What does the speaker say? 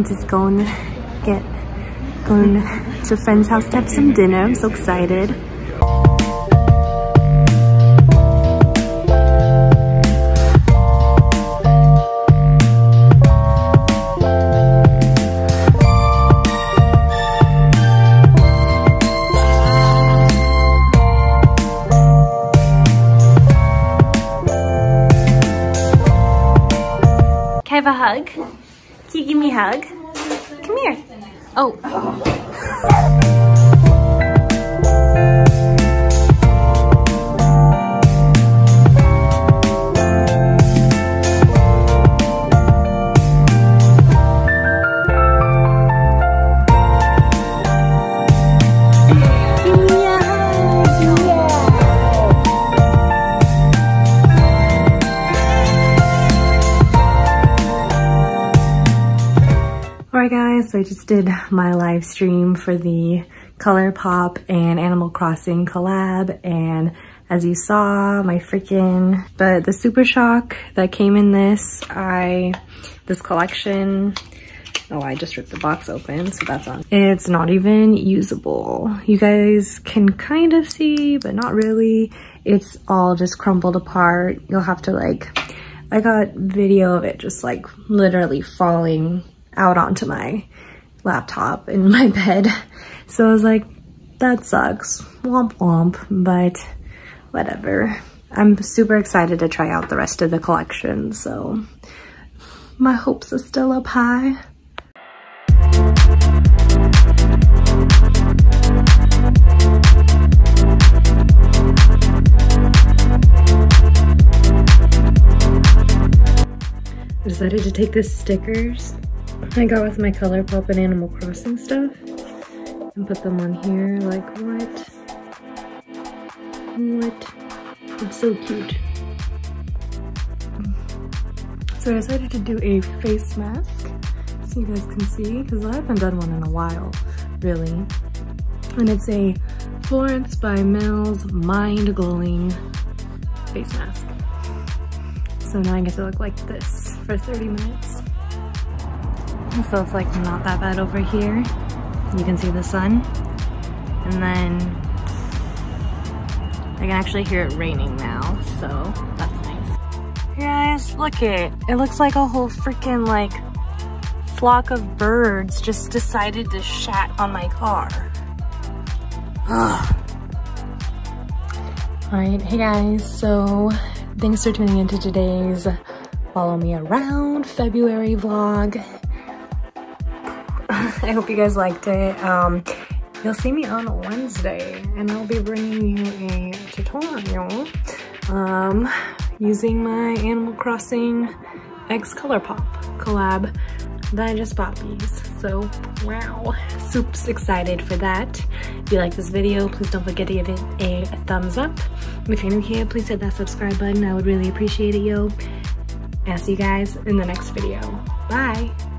I'm just going to get going to a friend's house to have some dinner. I'm so excited. Have a hug? Can you give me a hug? Oh. Guys, so I just did my live stream for the ColourPop and Animal Crossing collab and as you saw, my freaking, but the Super Shock that came in this, I, this collection, oh I just ripped the box open, so that's on. It's not even usable. You guys can kind of see, but not really. It's all just crumbled apart. You'll have to like, I got video of it just like literally falling out onto my laptop in my bed. So I was like, that sucks, womp womp, but whatever. I'm super excited to try out the rest of the collection, so my hopes are still up high. I decided to take the stickers I got with my ColourPop and Animal Crossing stuff and put them on here. Like, what? What? It's so cute. So I decided to do a face mask so you guys can see because I haven't done one in a while, really. And it's a Florence by Mills Mind Glowing face mask. So now I get to look like this for 30 minutes. So it's like not that bad over here. You can see the sun. And then I can actually hear it raining now, so that's nice. Guys, look it. It looks like a whole freaking like flock of birds just decided to shat on my car. Ugh. All right, hey guys, so thanks for tuning into today's follow me around February vlog. I hope you guys liked it. Um, you'll see me on Wednesday and I'll be bringing you a tutorial um, using my Animal Crossing X ColourPop collab that I just bought these. So, wow, super excited for that. If you like this video, please don't forget to give it a thumbs up. If you're new here, please hit that subscribe button. I would really appreciate it, yo. I'll see you guys in the next video. Bye.